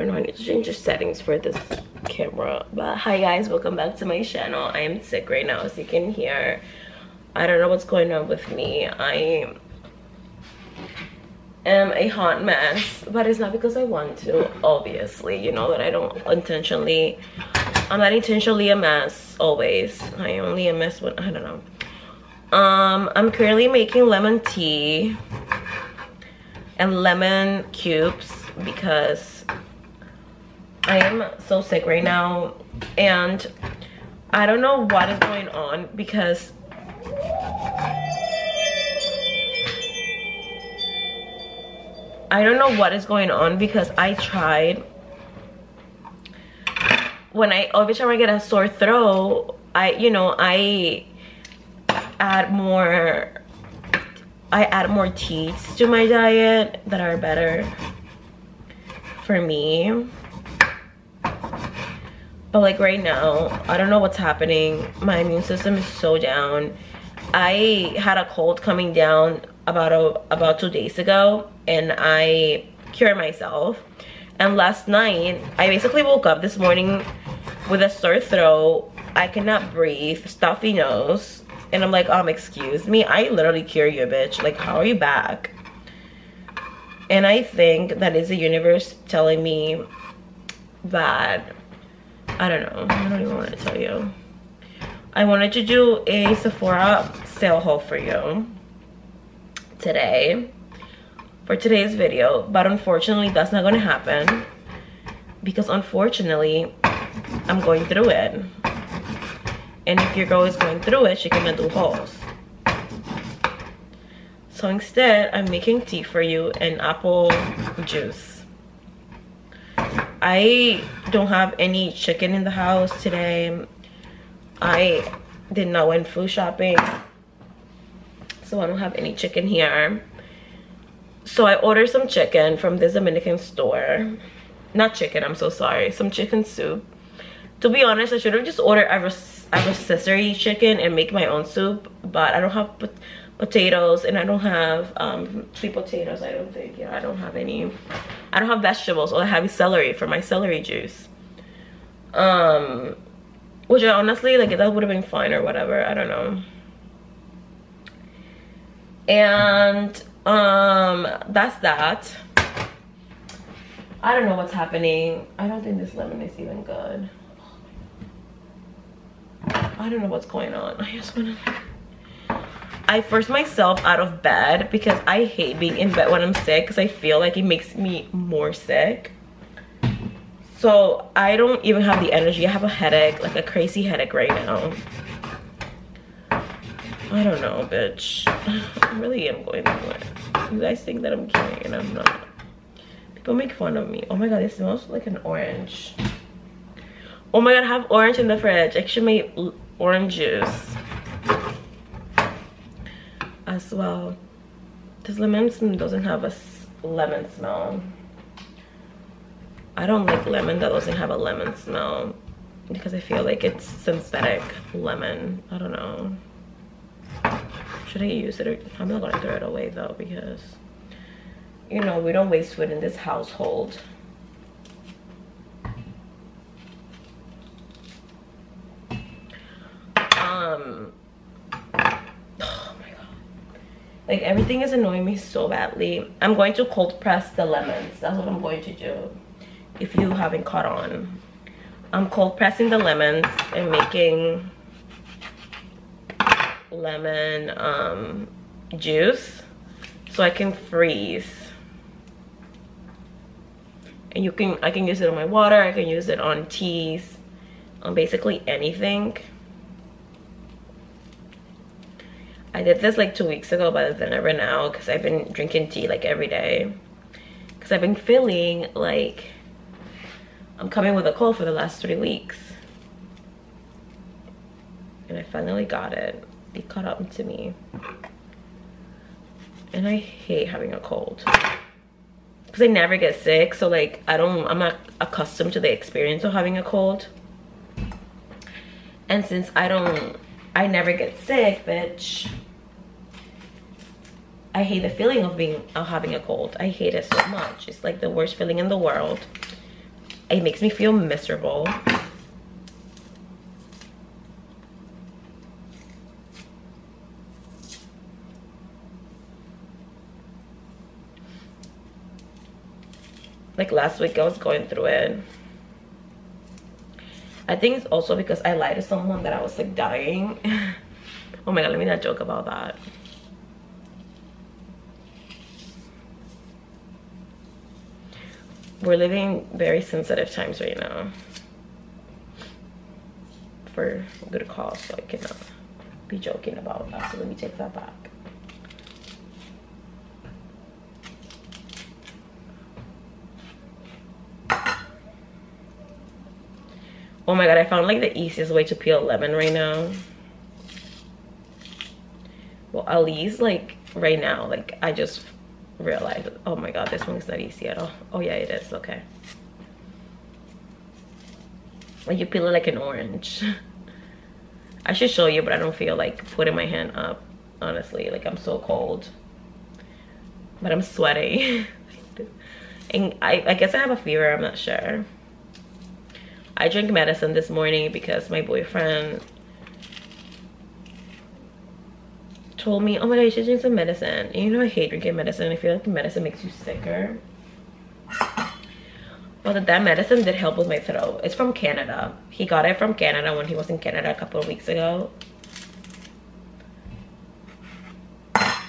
don't know, I need to change the settings for this camera. But hi guys, welcome back to my channel. I am sick right now as you can hear. I don't know what's going on with me. I am a hot mess, but it's not because I want to, obviously. You know that I don't intentionally, I'm not intentionally a mess, always. I only a mess when, I don't know. Um, I'm currently making lemon tea and lemon cubes because I am so sick right now and I don't know what is going on because I don't know what is going on because I tried. When I every time I get a sore throat I you know I add more I add more teas to my diet that are better for me but like right now i don't know what's happening. My immune system is so down. I had a cold coming down about a, about two days ago and i cured myself. And last night i basically woke up this morning with a sore throat. I cannot breathe. Stuffy nose. And i'm like um excuse me. I literally cure you bitch. Like how are you back? And i think that is the universe telling me that I don't know. I don't even want to tell you. I wanted to do a Sephora sale haul for you today for today's video but unfortunately that's not going to happen because unfortunately I'm going through it and if your girl is going through it she cannot do hauls so instead I'm making tea for you and apple juice I don't have any chicken in the house today. I did not went food shopping. So I don't have any chicken here. So I ordered some chicken from this Dominican store. Not chicken, I'm so sorry. Some chicken soup. To be honest, I should have just ordered a, rotisserie chicken and make my own soup. But I don't have potatoes and I don't have um, sweet potatoes I don't think. Yeah I don't have any. I don't have vegetables all I have is celery for my celery juice. Um which honestly like that would have been fine or whatever I don't know. And um that's that. I don't know what's happening. I don't think this lemon is even good. I don't know what's going on. I just want to I force myself out of bed because I hate being in bed when I'm sick because I feel like it makes me more sick. So I don't even have the energy. I have a headache, like a crazy headache right now. I don't know, bitch. I really am going through it. You guys think that I'm kidding and I'm not. People make fun of me. Oh my god, it smells like an orange. Oh my god, I have orange in the fridge. I should make orange juice as well. This lemon doesn't have a lemon smell. I don't like lemon that doesn't have a lemon smell because I feel like it's synthetic lemon. I don't know. Should I use it? I'm not gonna throw it away though because you know we don't waste food in this household. Um, like everything is annoying me so badly. I'm going to cold press the lemons. That's what I'm going to do. If you haven't caught on. I'm cold pressing the lemons and making lemon um, juice so I can freeze. And you can, I can use it on my water, I can use it on teas, on basically anything. I did this like two weeks ago, but then never now because I've been drinking tea like every day. Because I've been feeling like I'm coming with a cold for the last three weeks. And I finally got it. It caught up to me. And I hate having a cold. Because I never get sick. So like, I don't, I'm not accustomed to the experience of having a cold. And since I don't I never get sick, bitch. I hate the feeling of being of having a cold. I hate it so much. It's like the worst feeling in the world. it makes me feel miserable like last week I was going through it I think it's also because I lied to someone that I was like dying oh my god let me not joke about that we're living very sensitive times right now. For good cause so I cannot be joking about that so let me take that back. Oh my god i found like the easiest way to peel lemon right now. Well at least like right now like i just realized oh my god this one's not easy at all. Oh yeah it is. Okay. Like you peel it like an orange. I should show you but i don't feel like putting my hand up honestly. Like i'm so cold. But i'm sweaty and I, I guess i have a fever i'm not sure. I drank medicine this morning because my boyfriend told me, oh my god, you should drink some medicine. And you know I hate drinking medicine. I feel like the medicine makes you sicker. But that medicine did help with my throat. It's from Canada. He got it from Canada when he was in Canada a couple of weeks ago. Oh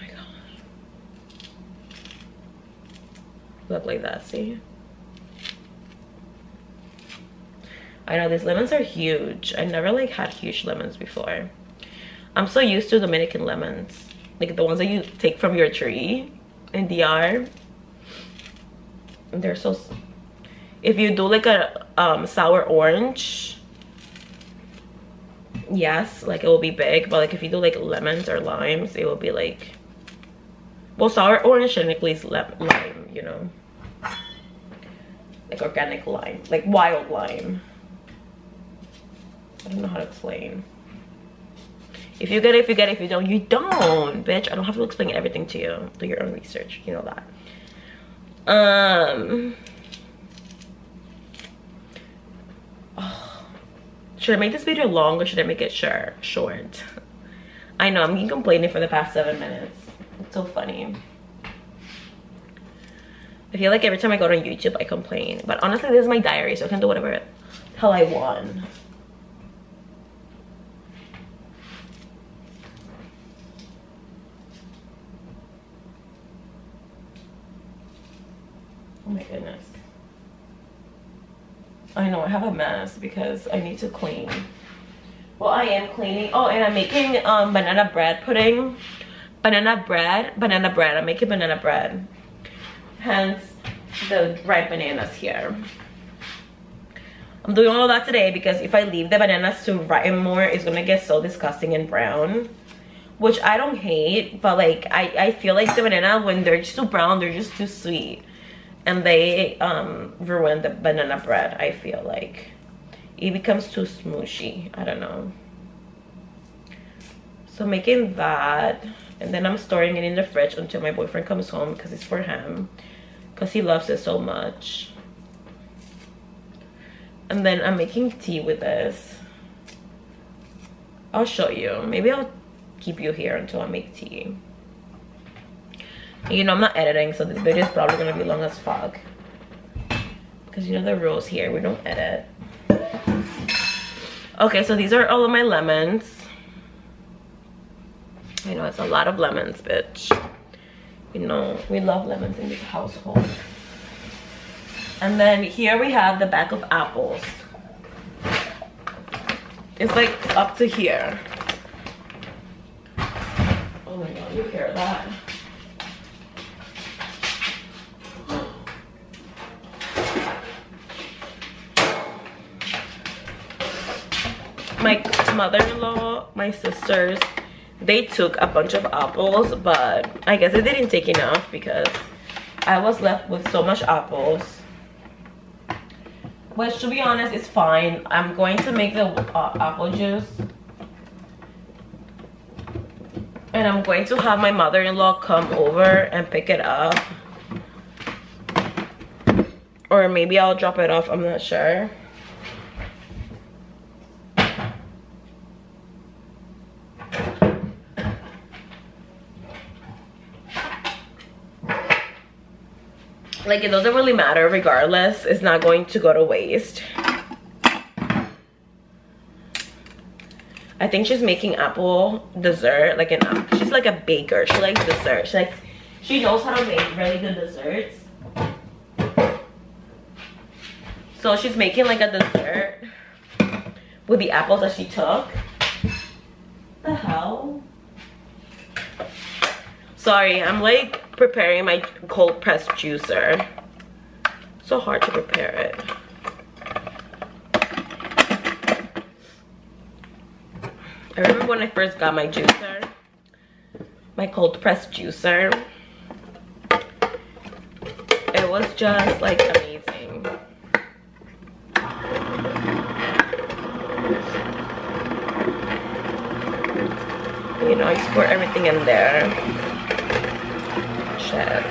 my god. Look like that, see? I know these lemons are huge. I never like had huge lemons before. I'm so used to Dominican lemons. Like the ones that you take from your tree in DR. They're so... If you do like a um, sour orange, yes, like it will be big. But like if you do like lemons or limes, it will be like... Well, sour orange technically is lime, you know. Like organic lime. Like wild lime. I don't know how to explain. If you get it, if you get it, if you don't, you don't, bitch. I don't have to explain everything to you. Do your own research. You know that. Um. Oh. Should I make this video long or should I make it short? Short. I know, I'm complaining for the past seven minutes. It's so funny. I feel like every time I go on YouTube, I complain. But honestly, this is my diary, so I can do whatever hell I want. My goodness. I know I have a mess because I need to clean. Well, I am cleaning. Oh, and I'm making um, banana bread pudding. Banana bread, banana bread. I'm making banana bread. Hence the ripe bananas here. I'm doing all that today because if I leave the bananas to ripen more, it's gonna get so disgusting and brown. Which I don't hate, but like I, I feel like the banana when they're just too brown, they're just too sweet and they um, ruin the banana bread I feel like. It becomes too smooshy. I don't know. So making that and then I'm storing it in the fridge until my boyfriend comes home because it's for him because he loves it so much. And then I'm making tea with this. I'll show you. Maybe I'll keep you here until I make tea you know, I'm not editing, so this video is probably gonna be long as fuck. Because you know the rules here, we don't edit. Okay, so these are all of my lemons. You know, it's a lot of lemons, bitch. You know, we love lemons in this household. And then here we have the back of apples. It's like up to here. Oh my god, you hear that? My mother-in-law my sisters they took a bunch of apples but i guess they didn't take enough because i was left with so much apples. Which to be honest is fine. I'm going to make the uh, apple juice. And i'm going to have my mother-in-law come over and pick it up. Or maybe I'll drop it off I'm not sure like it doesn't really matter regardless. It's not going to go to waste. I think she's making apple dessert like an she's like a baker. She likes dessert. She likes she knows how to make really good desserts. So she's making like a dessert with the apples that she took. The hell? Sorry i'm like preparing my cold pressed juicer. So hard to prepare it. I remember when I first got my juicer, my cold pressed juicer. It was just like amazing. You know, I pour everything in there shit.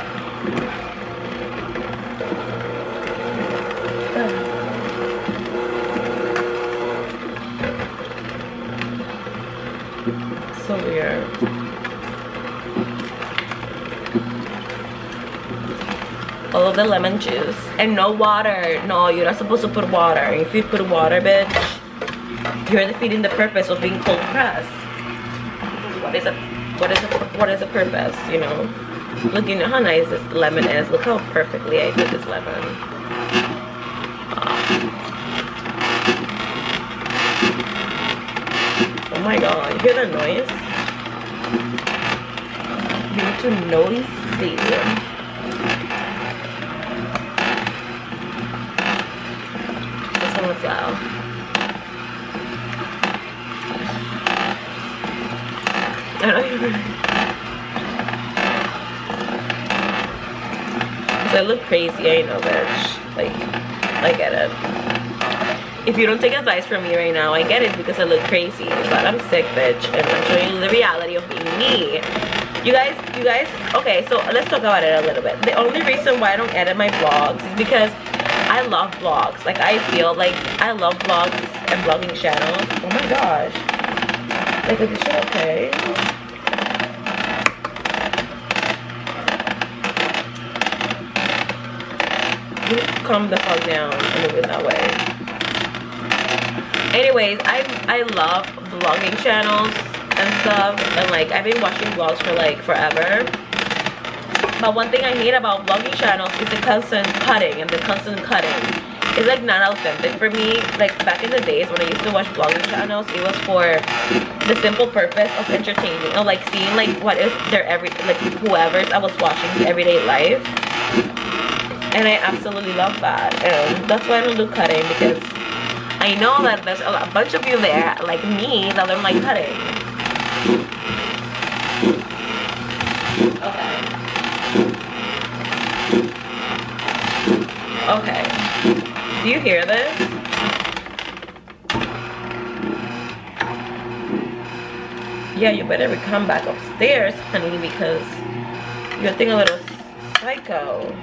So weird. All of the lemon juice. And no water. No, you're not supposed to put water. If you put water, bitch, you're defeating the purpose of being cold pressed. What is a what is a what is the purpose, you know? Look, you know how nice this lemon is. Look how perfectly I did this lemon. Oh my god, you hear the noise? You need to notice it. This one was loud. I don't even I look crazy, I know, bitch. Like, I get it. If you don't take advice from me right now, I get it because I look crazy. But I'm sick, bitch. And I'm showing you the reality of being me. You guys, you guys, okay, so let's talk about it a little bit. The only reason why I don't edit my vlogs is because I love vlogs. Like, I feel like I love vlogs and vlogging channels. Oh my gosh. Like, is this shit okay? calm the fuck down and move it that way. Anyways, I I love vlogging channels and stuff and like I've been watching vlogs for like forever. But one thing I hate about vlogging channels is the constant cutting and the constant cutting. It's like not authentic for me. Like back in the days when I used to watch vlogging channels, it was for the simple purpose of entertaining or like seeing like what is their every like whoever's I was watching everyday life and I absolutely love that. And that's why I don't do cutting because I know that there's a, bunch of you there like me that don't like cutting. Okay. Okay. Do you hear this? Yeah you better come back upstairs honey because you're thinking a little psycho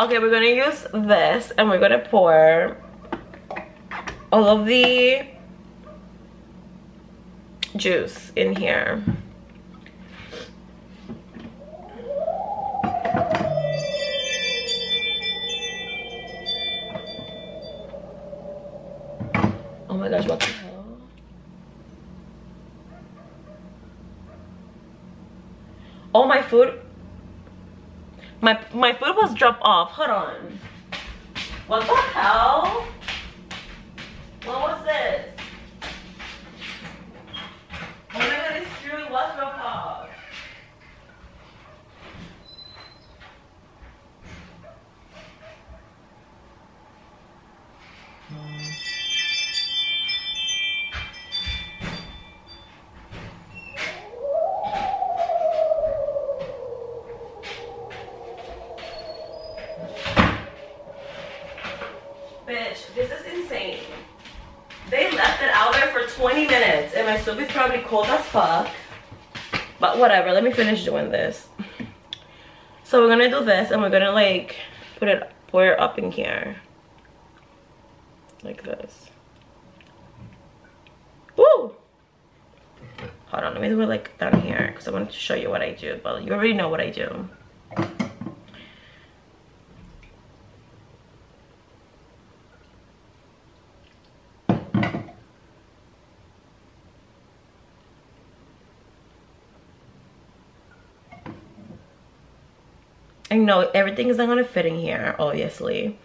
okay we're gonna use this and we're gonna pour all of the juice in here oh my gosh what the hell oh my food my my food was dropped off. Hold on. What the hell? Whatever, let me finish doing this. So we're gonna do this and we're gonna like put it pour it up in here. Like this. Woo! Hold on, let me do it like down here because I wanted to show you what I do, but you already know what I do. I know everything is not gonna fit in here, obviously.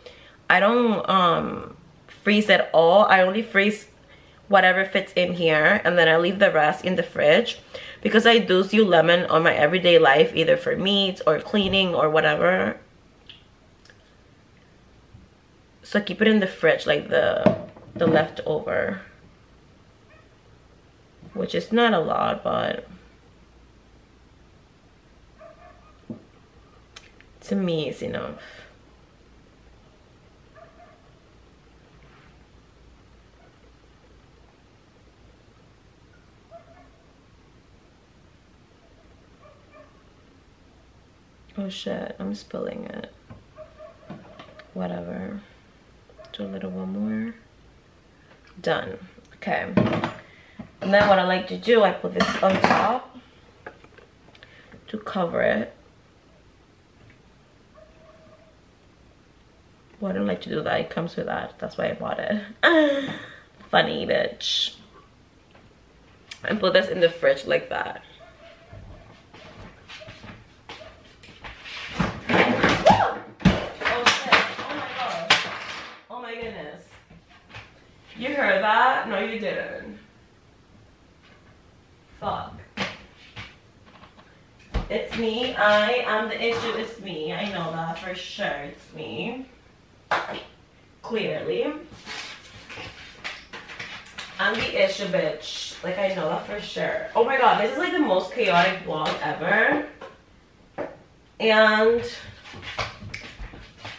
I don't um freeze at all. I only freeze whatever fits in here and then I leave the rest in the fridge because I do use lemon on my everyday life either for meats or cleaning or whatever. So I keep it in the fridge like the the leftover which is not a lot but to me it's enough. Oh shit, I'm spilling it. Whatever. Do a little one more. Done. Okay. And then what I like to do, I put this on top to cover it. Well, I don't like to do that. It comes with that. That's why I bought it. Funny bitch. And put this in the fridge like that. Oh, oh, oh my goodness. You heard that? No, you didn't. Fuck. It's me. I am the issue. It's me. I know that for sure. It's me clearly. I'm the issue bitch. Like I know that for sure. Oh my god, this is like the most chaotic vlog ever. And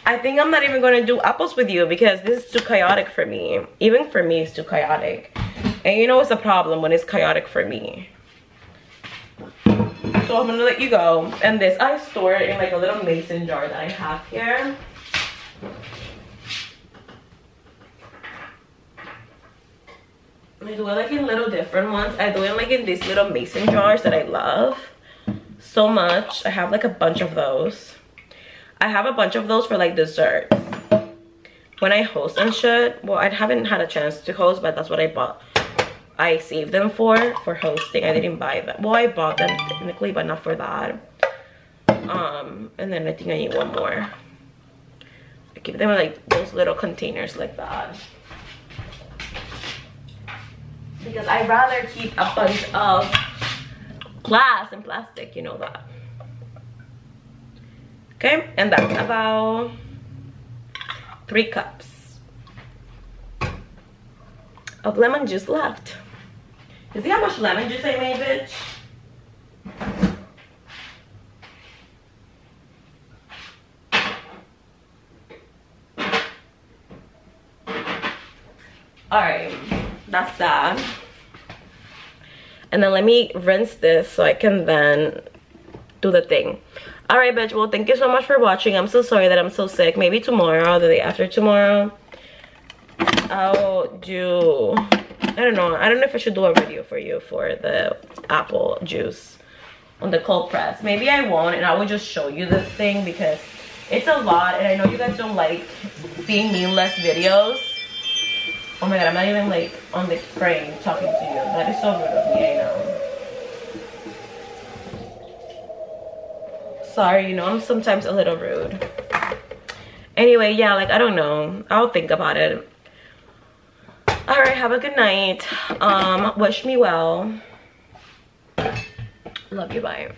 I think I'm not even gonna do apples with you because this is too chaotic for me. Even for me, it's too chaotic. And you know what's a problem when it's chaotic for me? So I'm gonna let you go. And this I store it in like a little mason jar that I have here. I do it like in little different ones. I do it like in these little mason jars that I love so much. I have like a bunch of those. I have a bunch of those for like dessert. When I host and shit, well, I haven't had a chance to host, but that's what I bought. I saved them for, for hosting. I didn't buy them. Well, I bought them technically, but not for that. Um, and then I think I need one more. I keep them in like those little containers like that because I'd rather keep a bunch of glass and plastic, you know that. Okay, and that's about three cups of lemon juice left. You see how much lemon juice I made, bitch? All right that's that. And then let me rinse this so I can then do the thing. All right bitch. Well thank you so much for watching. I'm so sorry that i'm so sick. Maybe tomorrow or the day after tomorrow i'll do i don't know. I don't know if i should do a video for you for the apple juice on the cold press. Maybe i won't and i will just show you this thing because it's a lot and i know you guys don't like being meaningless videos Oh my god, I'm not even like on the frame talking to you. That is so rude of me, I know. Sorry, you know, I'm sometimes a little rude. Anyway, yeah, like, I don't know. I'll think about it. Alright, have a good night. Um, wish me well. Love you, bye.